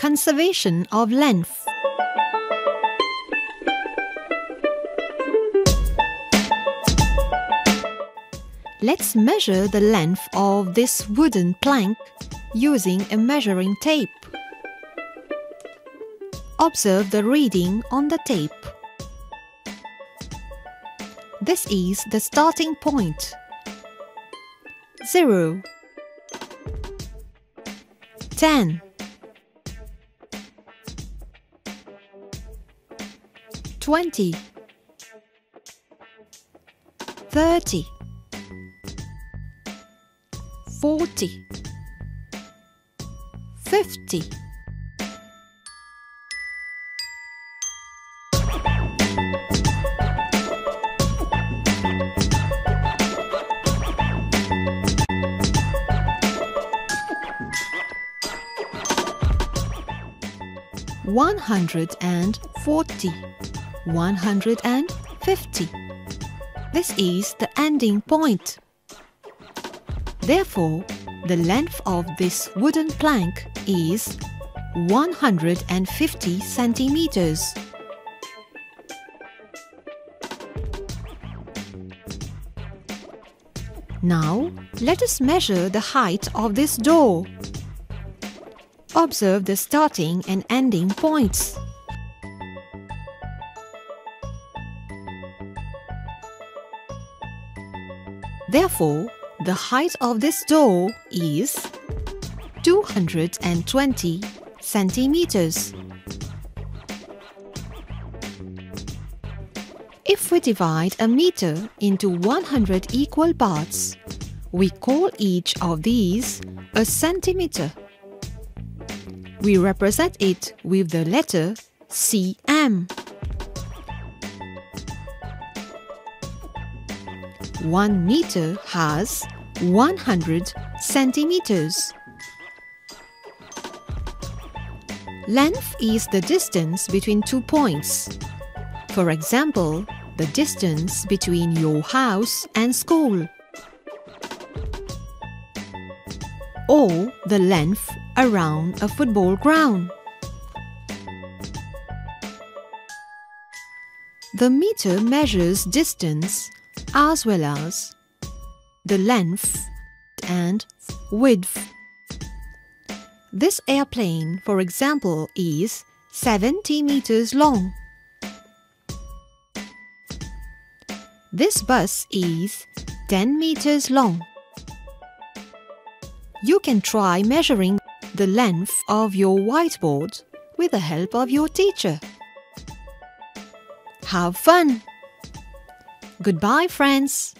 conservation of length. Let's measure the length of this wooden plank using a measuring tape. Observe the reading on the tape. This is the starting point. 0 10 20 30 40 50 140 150 This is the ending point. Therefore, the length of this wooden plank is 150 centimeters. Now, let us measure the height of this door. Observe the starting and ending points. Therefore, the height of this door is 220 centimeters. If we divide a meter into 100 equal parts, we call each of these a centimeter. We represent it with the letter cm. 1 meter has 100 centimeters. Length is the distance between two points. For example, the distance between your house and school. Or the length around a football ground. The meter measures distance as well as the length and width. This airplane, for example, is 70 meters long. This bus is 10 meters long. You can try measuring the length of your whiteboard with the help of your teacher. Have fun! Goodbye, friends!